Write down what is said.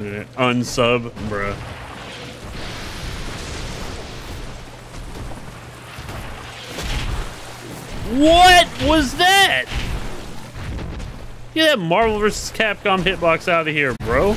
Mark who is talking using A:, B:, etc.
A: Unsub, bruh. What was that? Get that Marvel vs. Capcom hitbox out of here, bro.